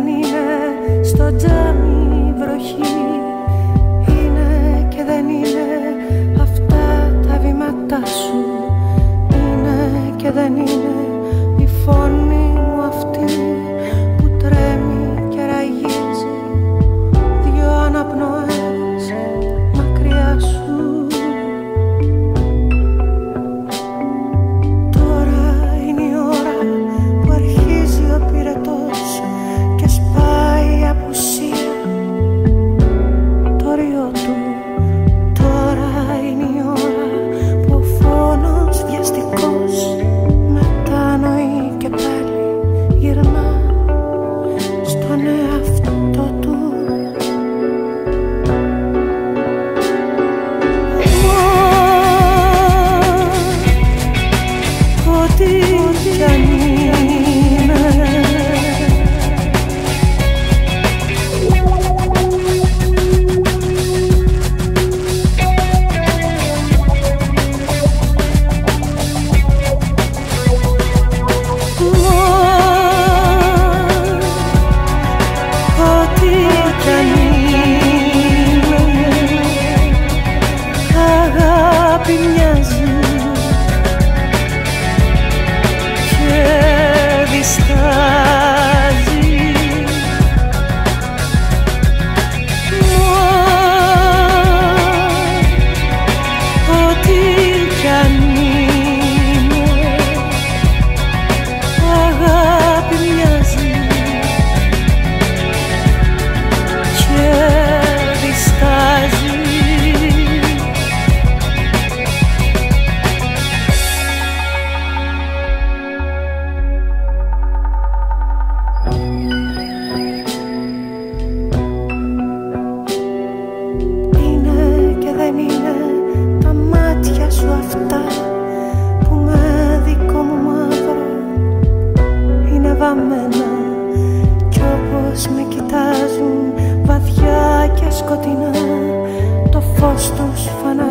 στον στο τζάμι βροχή. corner can με κοιτάζουν βαθιά και σκοτεινά. Το φως τους φανάζει